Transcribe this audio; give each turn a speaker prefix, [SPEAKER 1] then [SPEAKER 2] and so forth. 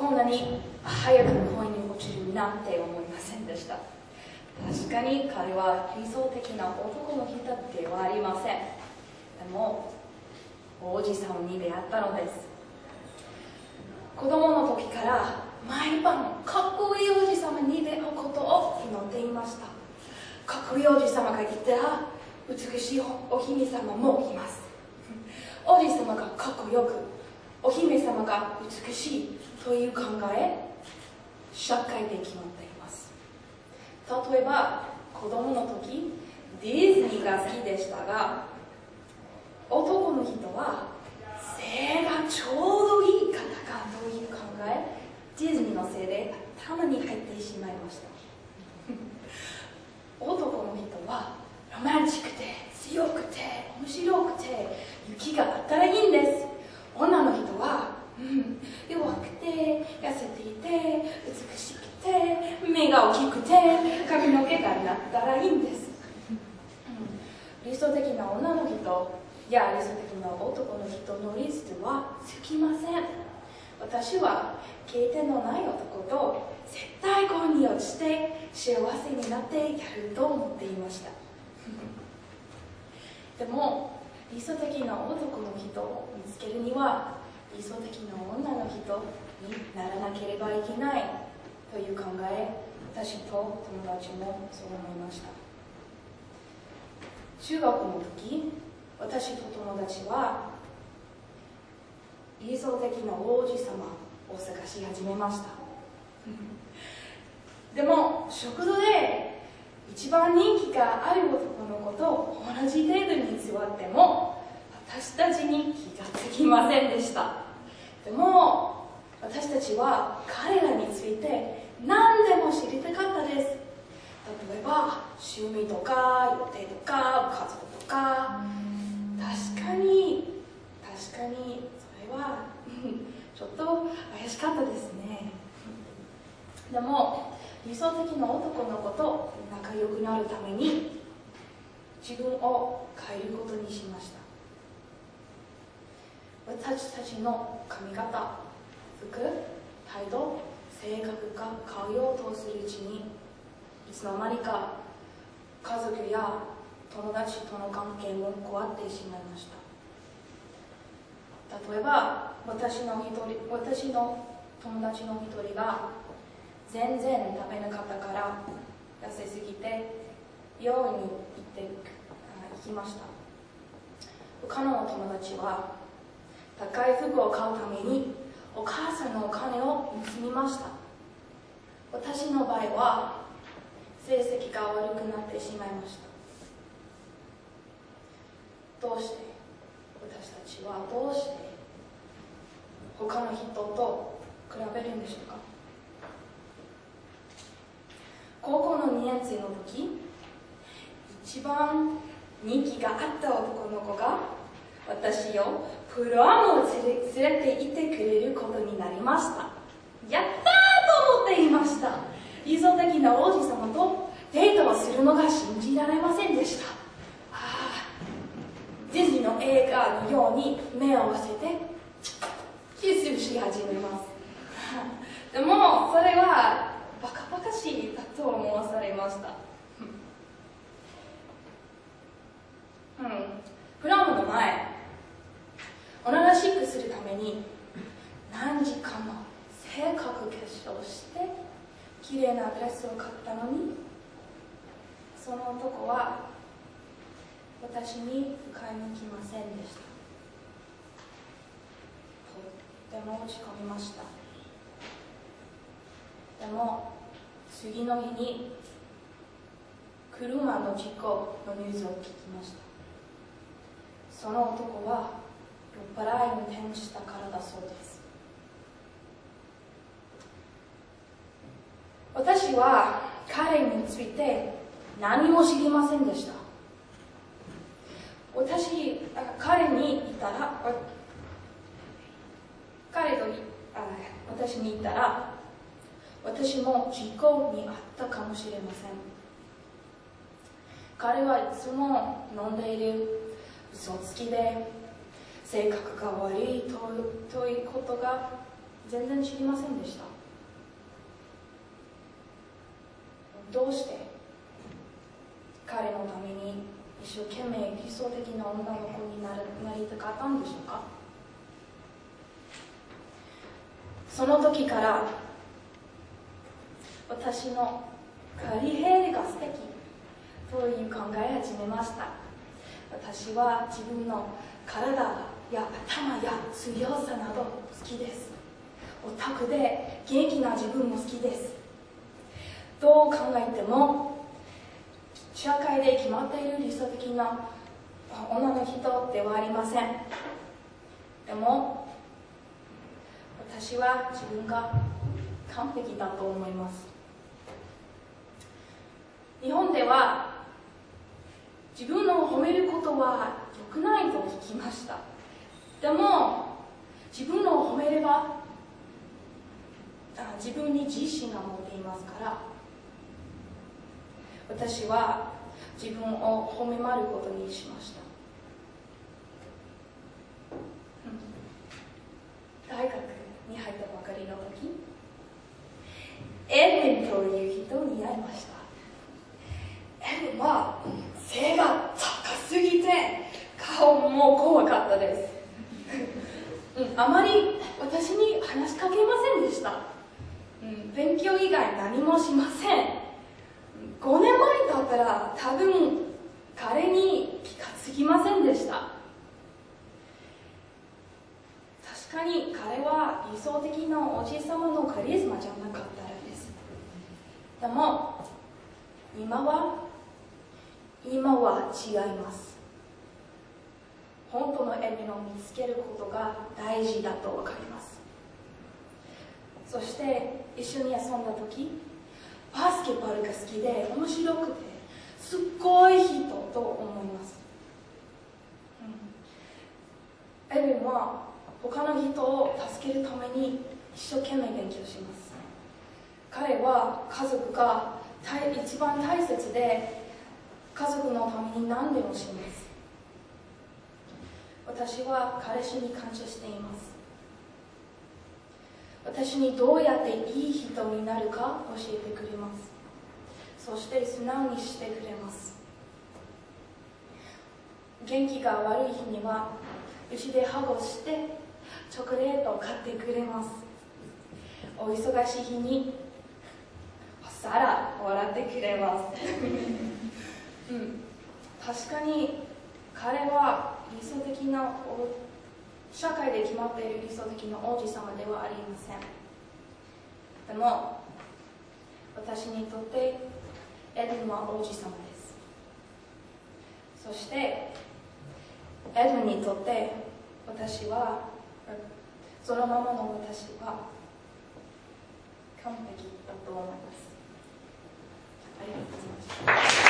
[SPEAKER 1] こんなに早く恋に落ちるなんて思いませんでした。確かに彼は理想的な男の人ではありません。でも王子様に出会ったのです。子供の時から毎晩かっこいい王子様に出会うことを祈っていました。かっこいい王子様がいたら美しいお姫様もいます。王子様がかっこよくお姫様が美しいという考え社会で決まっています。例えば子供の時ディズニーが好きでしたが男の人は性がちょうどいい方かという考えディズニーのせいで頭に入ってしまいました男の人はロマンチックで強くて面白くて雪があったらいいんです女の人は、うん、弱くて痩せていて美しくて目が大きくて髪の毛がなったらいいんです、うん、理想的な女の人や理想的な男の人のリストはつきません。私は経験のない男と絶対恋に落ちて幸せになってやると思っていました。でも理想的な男の人を見つけるには理想的な女の人にならなければいけないという考え私と友達もそう思いました。中学の時私と友達は理想的な王子様を探し始めました。でも食堂で一番人気がある男の子と同じ程度に座っても私たちに気がつきませんでした。でも私たちは彼らについて何でも知りたかったです。例えば趣味とか予定とか家族とか。確かに確かにはちょっと怪しかったですね。でも理想的な男の子と仲良くなるために自分を変えることにしました。私たちの髪型服態度性格が変えようとするうちにいつの間にか家族や友達との関係も変わってしまいました。例えば私の一人私の友達の一人が全然食べなかったから痩せすぎて病院に行って行きました。他の友達は高い服を買うためにお母さんのお金を盗みました。私の場合は成績が悪くなってしまいました。どうして？私はどうして他の人と比べるんでしょうか？高校の2年生の時一番人気があった男の子が私をプロアムを連れて行ってくれることになりました。やったーと思っていました。理想的な王子様とデートをするのが信じられませんでした。映画のように目を合わせてキスし始めます。でもそれはバカバカしいだと思わされました。うん。プラムの前。おならしくするために何時間もせっかく化粧して綺麗なドレスを買ったのにその男は私に買いに来ませんでした。とっても落ち込みました。でも次の日に車の事故のニュースを聞きました。その男は酔っ払い運転したからだそうです。私は彼について何も知りませんでした。私彼にいたら彼とあ私に言ったら私も事故にあったかもしれません。彼はいつも飲んでいる嘘つきで性格が悪いということが全然知りませんでした。どうして彼のために一生懸命理想的な女の子になるなりたかったんでしょうか？その時から私のカリヘーが素敵という考え始めました。私は自分の体や頭や強さなど好きです。オタクで元気な自分も好きです。どう考えても社会で決まっている理想的な女の人ではありません。でも私は自分が完璧だと思います。日本では自分を褒めることは良くないと聞きました。でも自分を褒めれば自分に自信が持っていますから私は自分を褒めまることにしました。大学に入ったばかりの時エルヴィンという人に会いました。エルヴィンは背が高すぎて顔も怖かったです。うん、あまり私に話しかけませんでした、うん、勉強以外何もしません。5年前だったら多分彼に気がつきませんでした。確かに彼は理想的なおじさまのカリスマじゃなかったらです。でも今は今は違います。本当のエビを見つけることが大事だと分かります。そして一緒に遊んだ時バスケットボールが好きで面白くてすっごい人と思います、うん、エビンは他の人を助けるために一生懸命勉強します。彼は家族が一番大切で家族のために何でもします。私は彼氏に感謝しています。私にどうやっていい人になるか教えてくれます。そして素直にしてくれます。元気が悪い日にはうちでハグしてチョコレートを買ってくれます。お忙しい日にさら笑ってくれます。うん。確かに彼は理想的な社会で決まっている理想的な王子様ではありません。でも私にとってエドゥンは王子様です。そしてエドゥンにとって私はそのままの私は完璧だと思います。ありがとうございました。